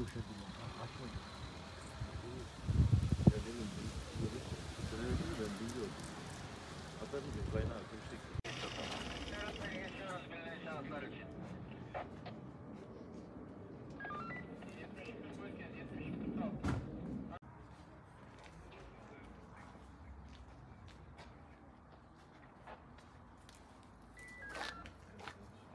döşediler. Açmadım. Ya benim, ben biliyordum. Atabilir kaynağı.